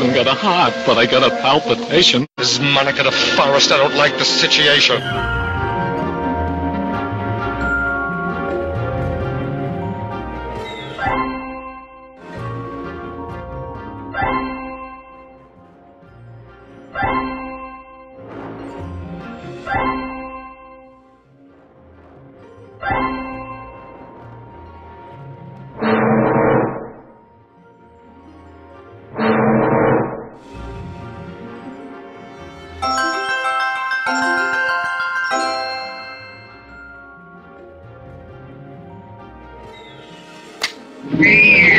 haven't got a heart, but I got a palpitation. This is Monica the Forest. I don't like the situation. you Yeah.